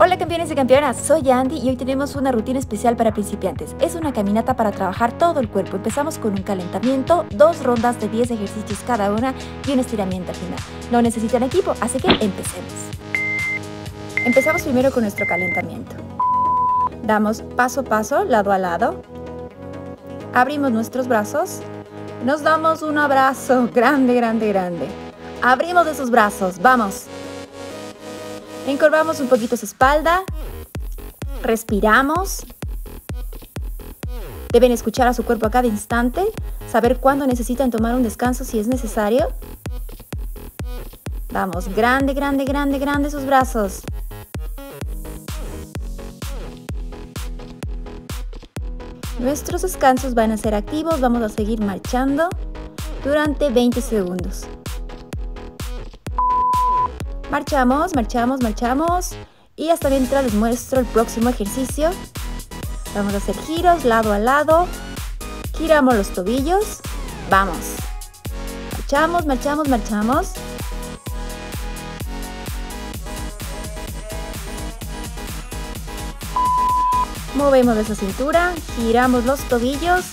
Hola campeones y campeonas, soy Andy y hoy tenemos una rutina especial para principiantes. Es una caminata para trabajar todo el cuerpo. Empezamos con un calentamiento, dos rondas de 10 ejercicios cada una y un estiramiento al final. No necesitan equipo, así que empecemos. Empezamos primero con nuestro calentamiento. Damos paso a paso, lado a lado. Abrimos nuestros brazos. Nos damos un abrazo grande, grande, grande. Abrimos esos brazos, vamos. Encorvamos un poquito su espalda. Respiramos. Deben escuchar a su cuerpo a cada instante, saber cuándo necesitan tomar un descanso si es necesario. Vamos, grande, grande, grande, grande sus brazos. Nuestros descansos van a ser activos, vamos a seguir marchando durante 20 segundos. Marchamos, marchamos, marchamos. Y hasta mientras les muestro el próximo ejercicio. Vamos a hacer giros lado a lado. Giramos los tobillos. Vamos. Marchamos, marchamos, marchamos. Movemos esa cintura, giramos los tobillos,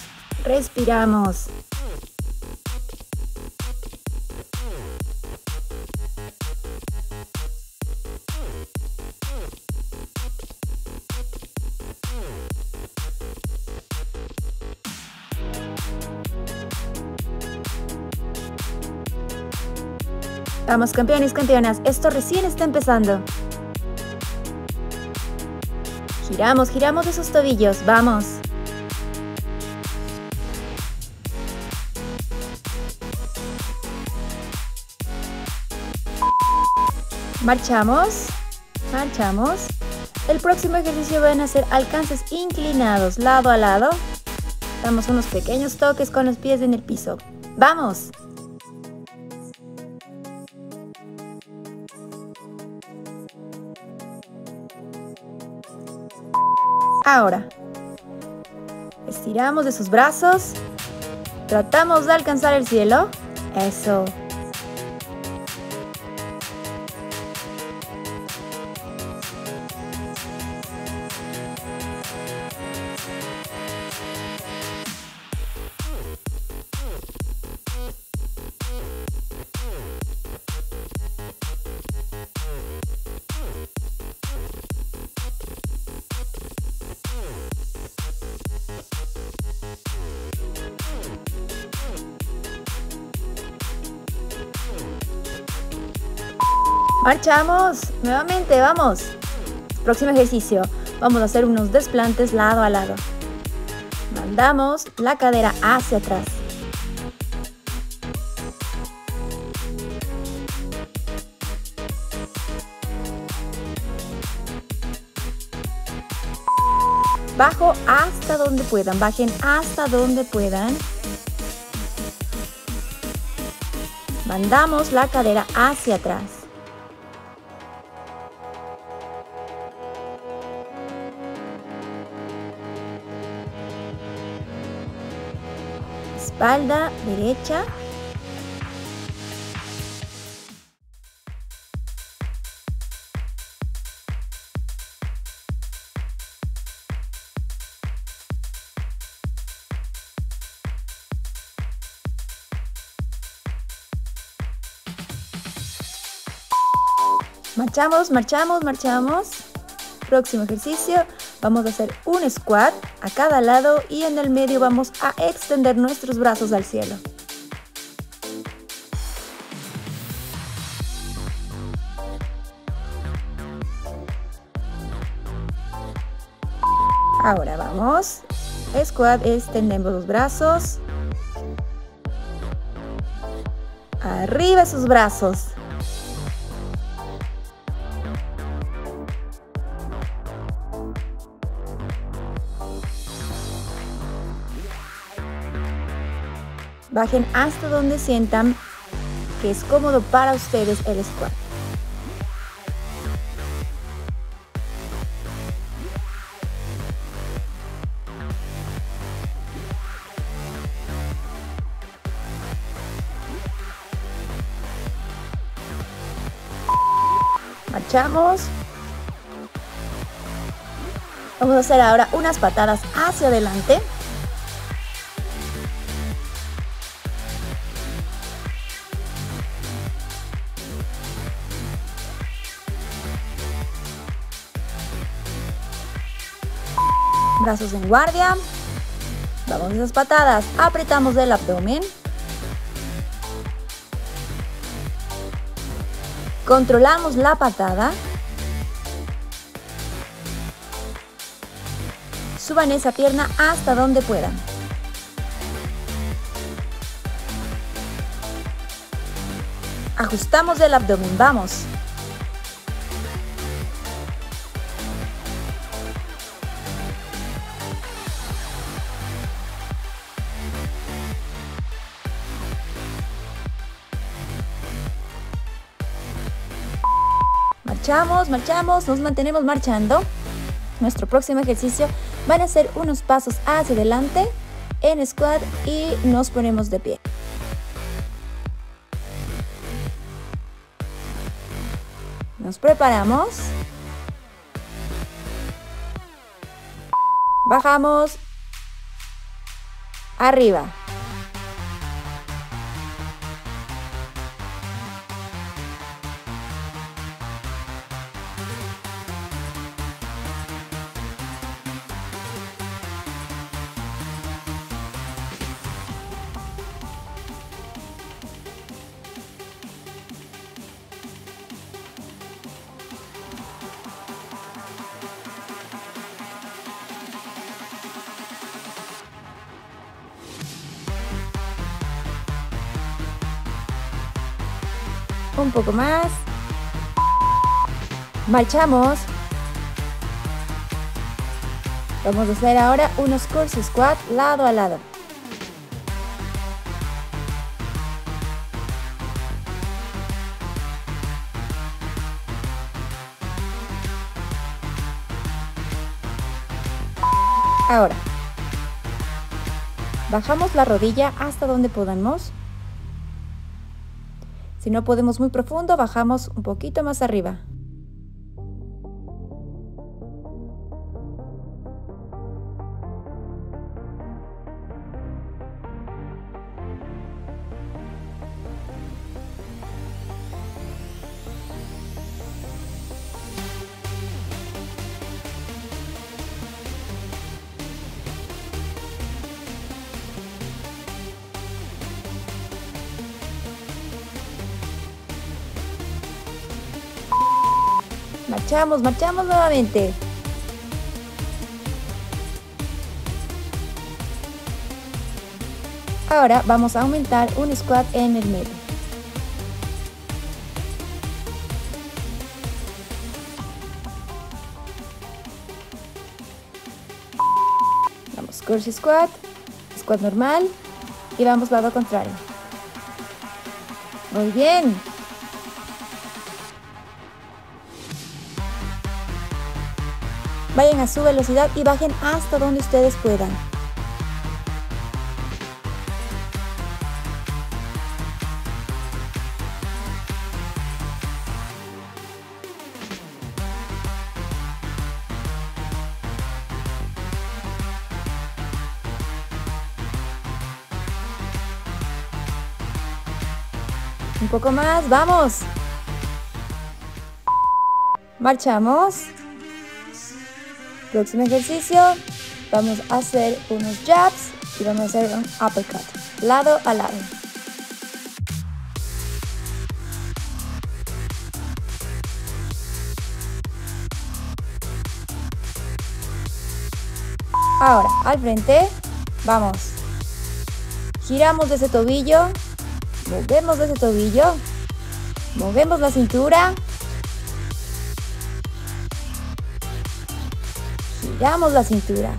respiramos. Vamos campeones, campeonas, esto recién está empezando. Giramos, giramos esos tobillos, vamos. Marchamos, marchamos. El próximo ejercicio van a ser alcances inclinados, lado a lado. Damos unos pequeños toques con los pies en el piso. ¡Vamos! Ahora, estiramos de sus brazos, tratamos de alcanzar el cielo. Eso. Marchamos, nuevamente, vamos. Próximo ejercicio, vamos a hacer unos desplantes lado a lado. Mandamos la cadera hacia atrás. Bajo hasta donde puedan, bajen hasta donde puedan. Mandamos la cadera hacia atrás. Espalda derecha. Marchamos, marchamos, marchamos. Próximo ejercicio. Vamos a hacer un squat a cada lado y en el medio vamos a extender nuestros brazos al cielo. Ahora vamos. Squat, extendemos los brazos. Arriba sus brazos. Bajen hasta donde sientan que es cómodo para ustedes el squat. Marchamos. Vamos a hacer ahora unas patadas hacia adelante. Brazos en guardia. Vamos esas patadas. Apretamos el abdomen. Controlamos la patada. Suban esa pierna hasta donde puedan. Ajustamos el abdomen, vamos. Marchamos, marchamos, nos mantenemos marchando. Nuestro próximo ejercicio van a ser unos pasos hacia adelante en squat y nos ponemos de pie. Nos preparamos. Bajamos. Arriba. Un poco más. Marchamos. Vamos a hacer ahora unos curls squat lado a lado. Ahora, bajamos la rodilla hasta donde podamos si no podemos muy profundo, bajamos un poquito más arriba. Marchamos, marchamos nuevamente. Ahora vamos a aumentar un squat en el medio. Vamos, curse squat, squat normal y vamos lado contrario. Muy bien. Vayan a su velocidad y bajen hasta donde ustedes puedan. Un poco más, vamos. Marchamos. Próximo ejercicio, vamos a hacer unos jabs y vamos a hacer un uppercut, lado a lado. Ahora, al frente, vamos. Giramos de ese tobillo, movemos de ese tobillo, movemos la cintura Giramos la cintura.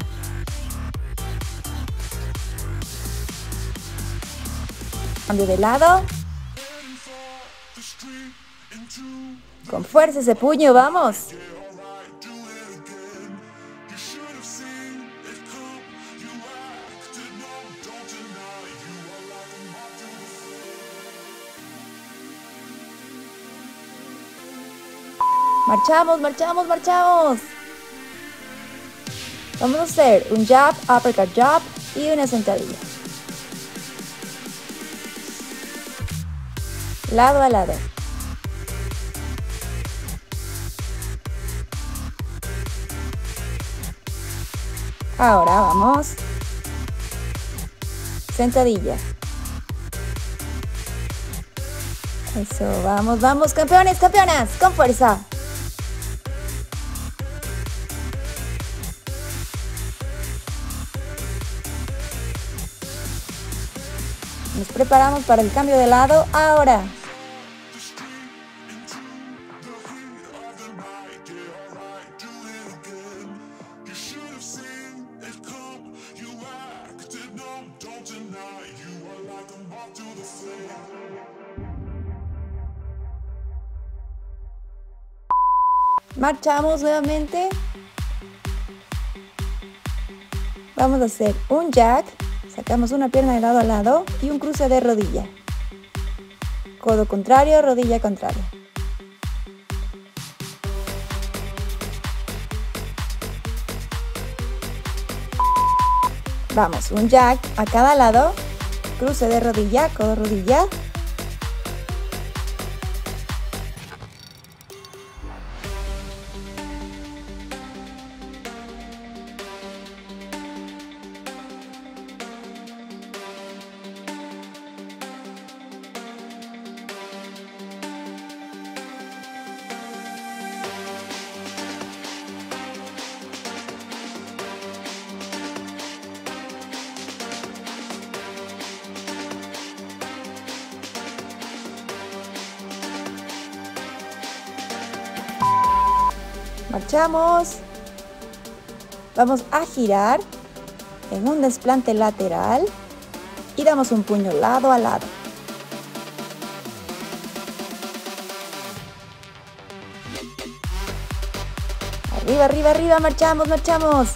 Cambio de lado. Con fuerza ese puño, vamos. Marchamos, marchamos, marchamos. Vamos a hacer un jab, uppercut jab y una sentadilla. Lado a lado. Ahora vamos. Sentadilla. Eso, vamos, vamos, campeones, campeonas, con fuerza. Preparamos para el cambio de lado ahora. Marchamos nuevamente. Vamos a hacer un jack. Sacamos una pierna de lado a lado y un cruce de rodilla. Codo contrario, rodilla contraria. Vamos, un jack a cada lado, cruce de rodilla, codo rodilla, Marchamos. Vamos a girar en un desplante lateral y damos un puño lado a lado. Arriba, arriba, arriba, marchamos, marchamos.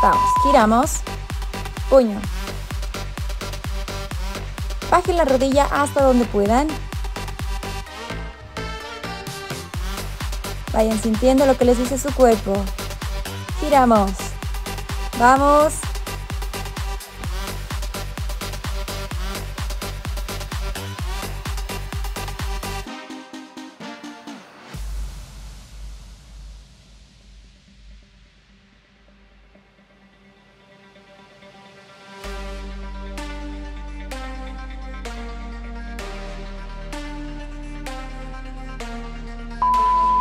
Vamos, giramos. Puño. Bajen la rodilla hasta donde puedan Vayan sintiendo lo que les dice su cuerpo. Giramos. Vamos.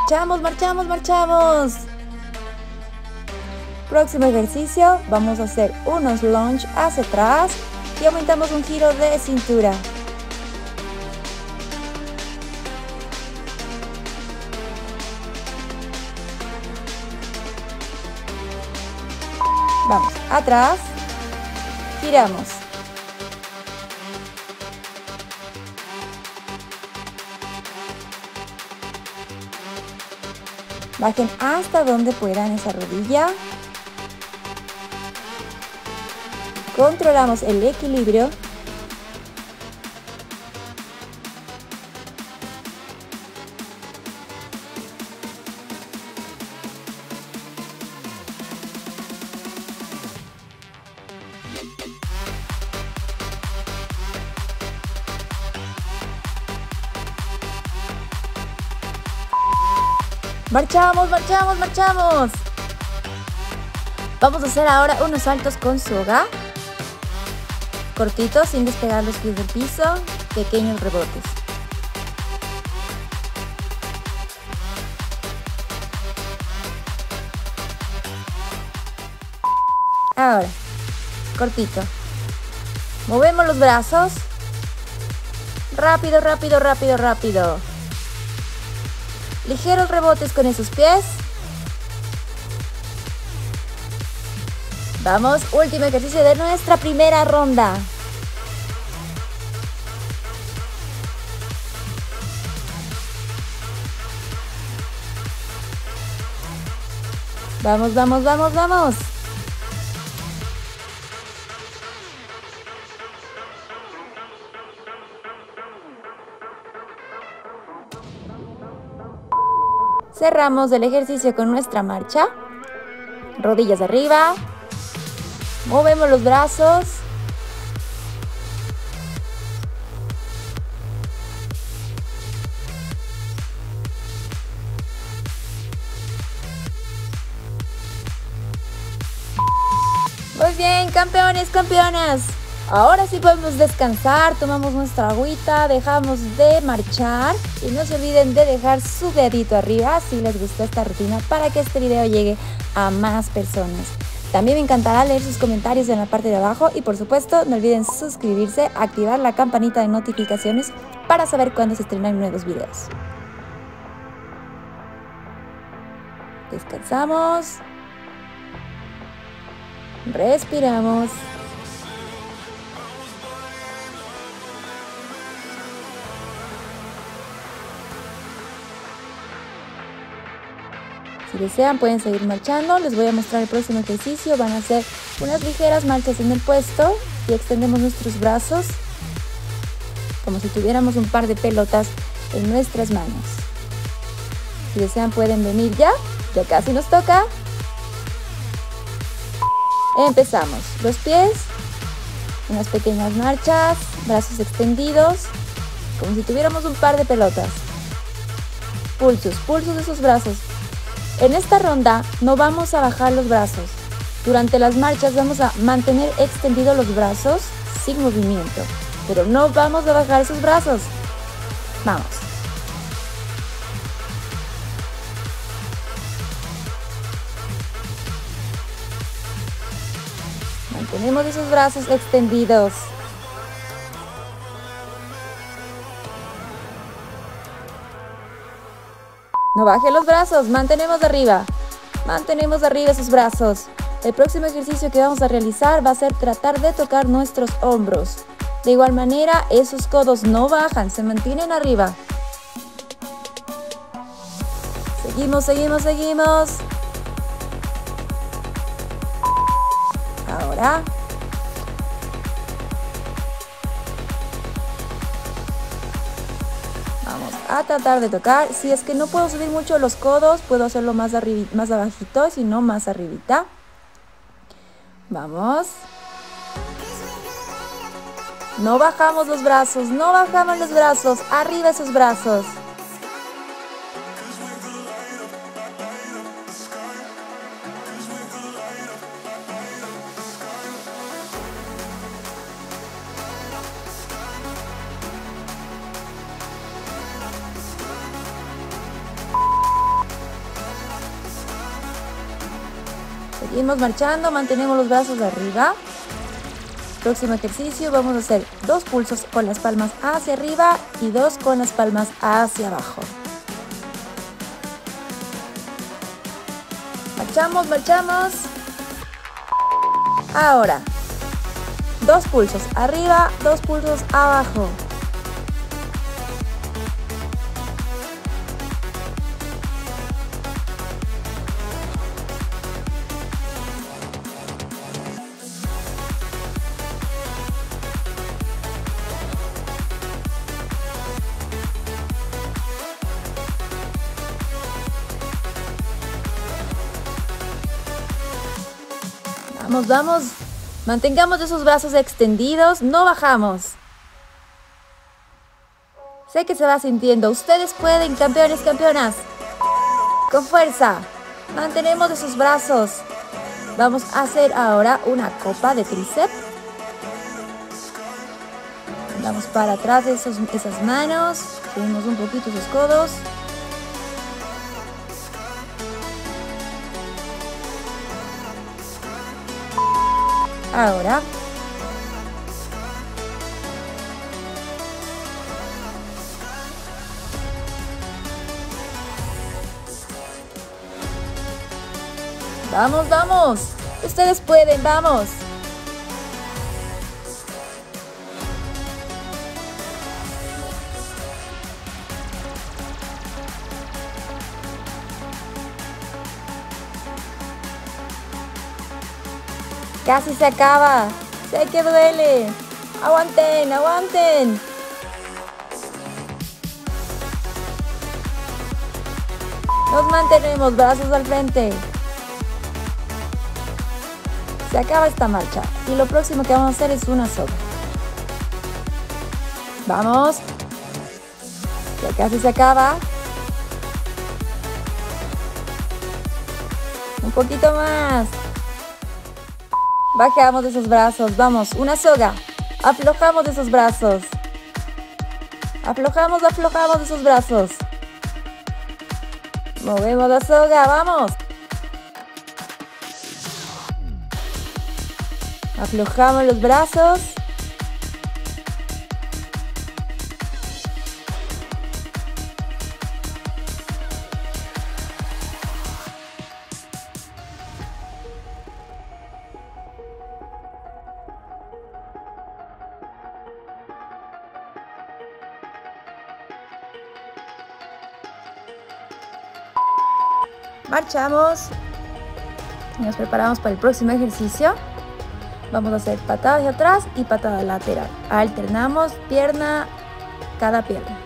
Marchamos, marchamos, marchamos. Próximo ejercicio, vamos a hacer unos lunge hacia atrás y aumentamos un giro de cintura. Vamos, atrás, giramos. Bajen hasta donde puedan esa rodilla. Controlamos el equilibrio. Marchamos, marchamos, marchamos. Vamos a hacer ahora unos saltos con soga. Cortitos, sin despegar los pies del piso. Pequeños rebotes. Ahora, cortito. Movemos los brazos. Rápido, rápido, rápido, rápido. Ligeros rebotes con esos pies. Vamos, último ejercicio de nuestra primera ronda. Vamos, vamos, vamos, vamos. Cerramos el ejercicio con nuestra marcha. Rodillas arriba. Movemos los brazos. Muy bien, campeones, campeonas. Ahora sí podemos descansar, tomamos nuestra agüita, dejamos de marchar y no se olviden de dejar su dedito arriba si les gustó esta rutina para que este video llegue a más personas. También me encantará leer sus comentarios en la parte de abajo y por supuesto no olviden suscribirse, activar la campanita de notificaciones para saber cuándo se estrenan nuevos videos. Descansamos. Respiramos. Si desean pueden seguir marchando, les voy a mostrar el próximo ejercicio, van a hacer unas ligeras marchas en el puesto y extendemos nuestros brazos como si tuviéramos un par de pelotas en nuestras manos. Si desean pueden venir ya, ya casi nos toca. Empezamos, los pies, unas pequeñas marchas, brazos extendidos, como si tuviéramos un par de pelotas. Pulsos, pulsos de esos brazos, en esta ronda no vamos a bajar los brazos. Durante las marchas vamos a mantener extendidos los brazos sin movimiento, pero no vamos a bajar esos brazos. Vamos. Mantenemos esos brazos extendidos. No baje los brazos, mantenemos arriba. Mantenemos arriba esos brazos. El próximo ejercicio que vamos a realizar va a ser tratar de tocar nuestros hombros. De igual manera, esos codos no bajan, se mantienen arriba. Seguimos, seguimos, seguimos. Ahora a tratar de tocar. Si es que no puedo subir mucho los codos, puedo hacerlo más, más abajito, si no más arribita. Vamos. No bajamos los brazos, no bajamos los brazos, arriba esos brazos. Marchando, mantenemos los brazos arriba. Próximo ejercicio, vamos a hacer dos pulsos con las palmas hacia arriba y dos con las palmas hacia abajo. Marchamos, marchamos. Ahora, dos pulsos arriba, dos pulsos abajo. Vamos. Mantengamos esos brazos extendidos, no bajamos. Sé que se va sintiendo. Ustedes pueden, campeones, campeonas. Con fuerza. Mantenemos esos brazos. Vamos a hacer ahora una copa de tríceps. Vamos para atrás esos, esas manos. Subimos un poquito esos codos. Ahora Vamos, vamos. Ustedes pueden, vamos. Casi se acaba. Sé que duele. Aguanten, aguanten. Nos mantenemos, brazos al frente. Se acaba esta marcha y lo próximo que vamos a hacer es una soga. Vamos. Ya casi se acaba. Un poquito más. Bajamos de esos brazos. Vamos, una soga. Aflojamos de esos brazos. Aflojamos, aflojamos de esos brazos. Movemos la soga, vamos. Aflojamos los brazos. Nos preparamos para el próximo ejercicio. Vamos a hacer patada hacia atrás y patada lateral. Alternamos pierna, cada pierna.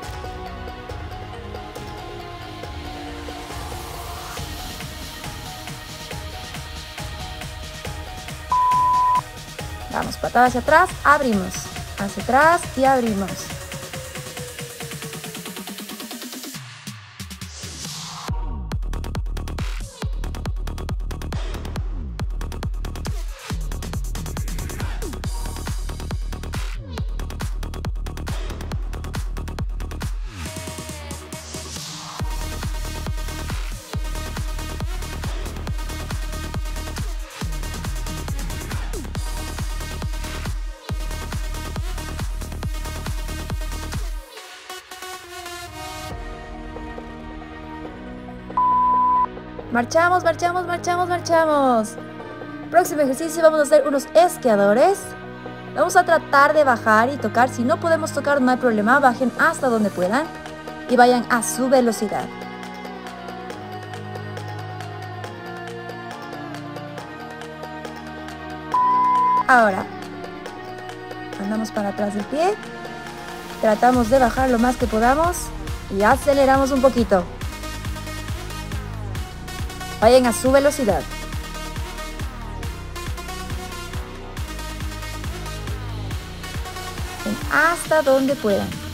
Vamos, patada hacia atrás, abrimos. Hacia atrás y abrimos. Marchamos, marchamos, marchamos, marchamos. Próximo ejercicio vamos a hacer unos esquiadores. Vamos a tratar de bajar y tocar. Si no podemos tocar no hay problema. Bajen hasta donde puedan y vayan a su velocidad. Ahora, andamos para atrás del pie. Tratamos de bajar lo más que podamos y aceleramos un poquito. Vayan a su velocidad. Hasta donde puedan.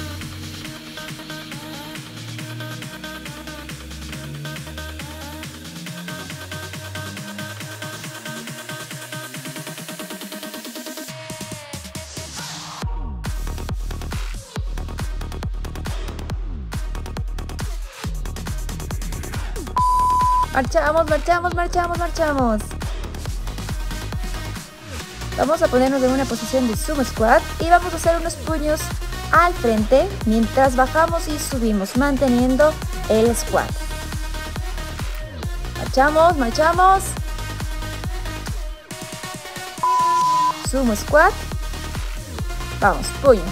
Marchamos, marchamos, marchamos, marchamos. Vamos a ponernos en una posición de sumo squat y vamos a hacer unos puños al frente mientras bajamos y subimos manteniendo el squat. Marchamos, marchamos. Sumo squat. Vamos, puños.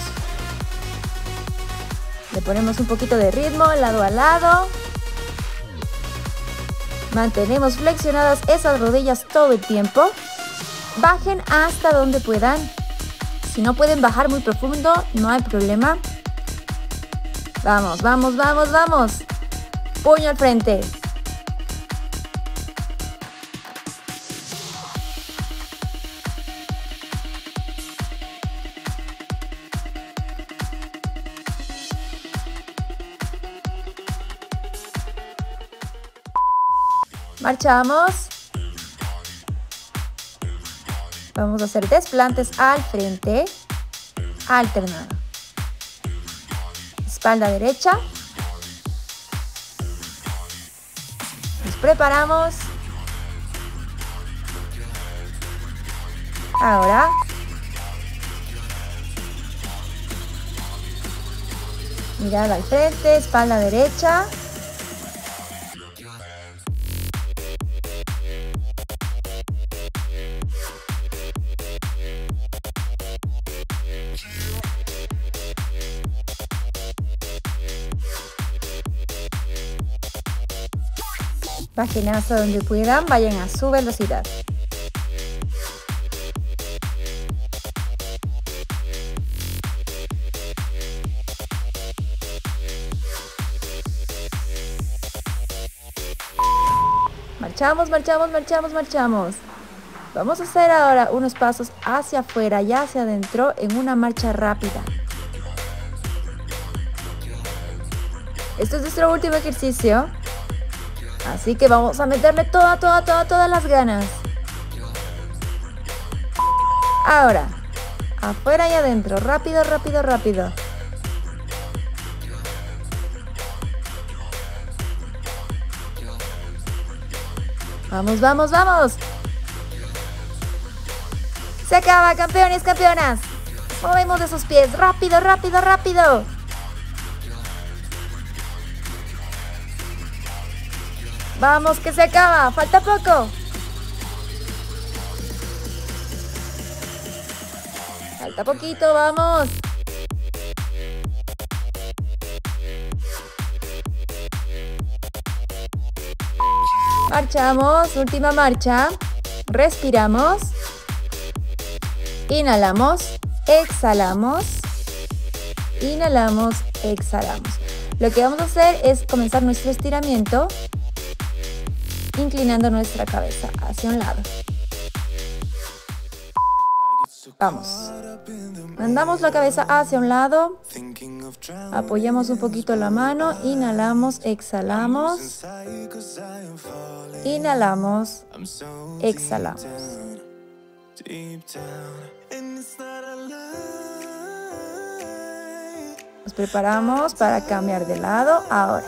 Le ponemos un poquito de ritmo lado a lado. Mantenemos flexionadas esas rodillas todo el tiempo. Bajen hasta donde puedan. Si no pueden bajar muy profundo, no hay problema. Vamos, vamos, vamos, vamos. Puño al frente. Marchamos. Vamos a hacer desplantes al frente, alternado. Espalda derecha. Nos preparamos. Ahora. Mirada al frente, espalda derecha. Bajen hasta donde puedan, vayan a su velocidad. Marchamos, marchamos, marchamos, marchamos. Vamos a hacer ahora unos pasos hacia afuera y hacia adentro en una marcha rápida. Este es nuestro último ejercicio. Así que vamos a meterle toda, toda, toda, todas las ganas. Ahora, afuera y adentro. Rápido, rápido, rápido. Vamos, vamos, vamos. Se acaba, campeones, campeonas. Movemos esos pies. Rápido, rápido, rápido. Vamos, que se acaba. Falta poco. Falta poquito, vamos. Marchamos, última marcha. Respiramos. Inhalamos, exhalamos, inhalamos, exhalamos. Lo que vamos a hacer es comenzar nuestro estiramiento inclinando nuestra cabeza hacia un lado. Vamos. Mandamos la cabeza hacia un lado. Apoyamos un poquito la mano. Inhalamos, exhalamos. Inhalamos, exhalamos. Nos preparamos para cambiar de lado ahora.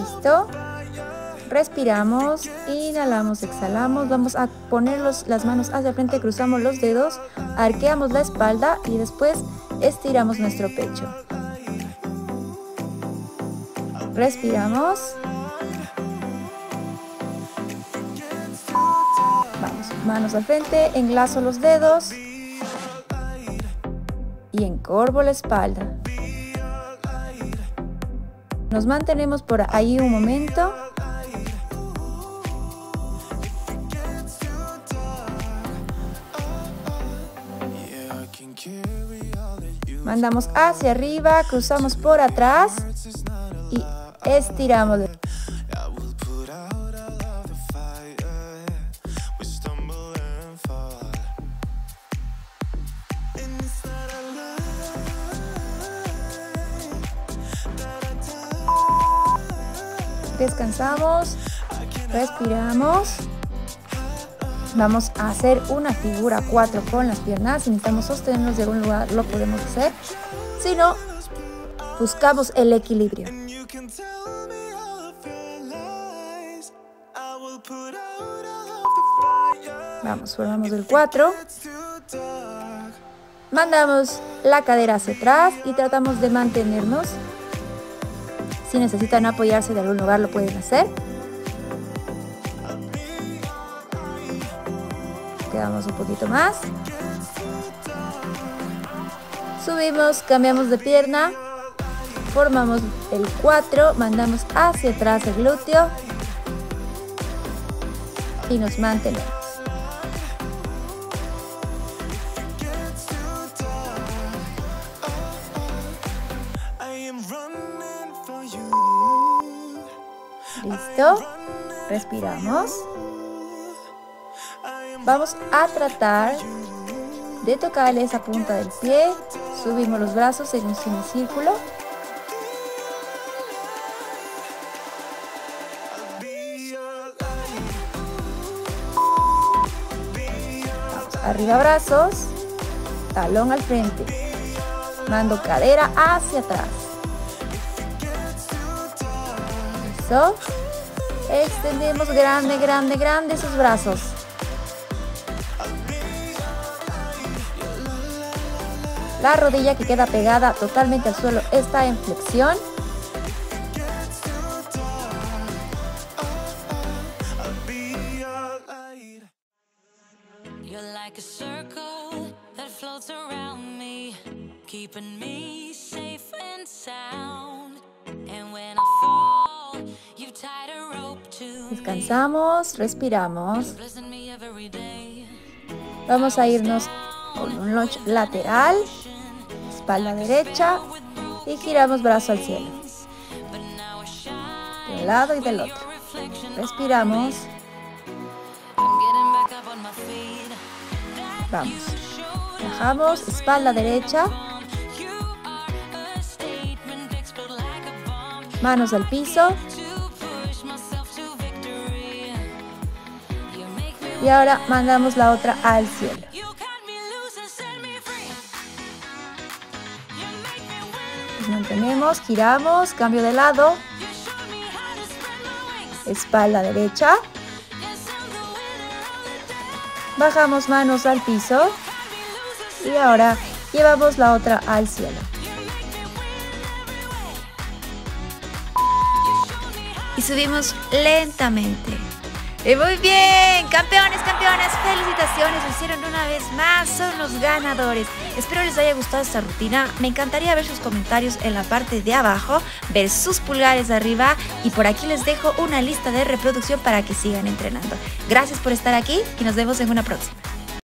¿Listo? Respiramos, inhalamos, exhalamos. Vamos a poner las manos hacia frente, cruzamos los dedos, arqueamos la espalda y después estiramos nuestro pecho. Respiramos. Vamos, manos al frente, enlazo los dedos y encorvo la espalda. Nos mantenemos por ahí un momento. Mandamos hacia arriba, cruzamos por atrás y estiramos. Respiramos. Vamos a hacer una figura 4 con las piernas. Si necesitamos sostenernos de algún lugar, lo podemos hacer. Si no, buscamos el equilibrio. Vamos, formamos el 4. Mandamos la cadera hacia atrás y tratamos de mantenernos. Si necesitan apoyarse de algún lugar, lo pueden hacer. Quedamos un poquito más. Subimos, cambiamos de pierna, formamos el 4, mandamos hacia atrás el glúteo y nos mantenemos. Listo, respiramos. Vamos a tratar de tocar esa punta del pie. Subimos los brazos en un semicírculo. Arriba brazos, talón al frente. Mando cadera hacia atrás. Eso. Extendemos grande, grande, grande esos brazos. La rodilla que queda pegada totalmente al suelo está en flexión. Descansamos, respiramos. Vamos a irnos con un lunge lateral, espalda derecha y giramos brazo al cielo. De un lado y del otro. Respiramos. Vamos. Bajamos, espalda derecha. Manos al piso. Y ahora mandamos la otra al cielo. Giramos, cambio de lado. Espalda derecha. Bajamos manos al piso. Y ahora llevamos la otra al cielo. Y subimos lentamente. Y muy bien, campeones, campeones, felicitaciones, lo hicieron una vez más, son los ganadores. Espero les haya gustado esta rutina, me encantaría ver sus comentarios en la parte de abajo, ver sus pulgares arriba y por aquí les dejo una lista de reproducción para que sigan entrenando. Gracias por estar aquí y nos vemos en una próxima.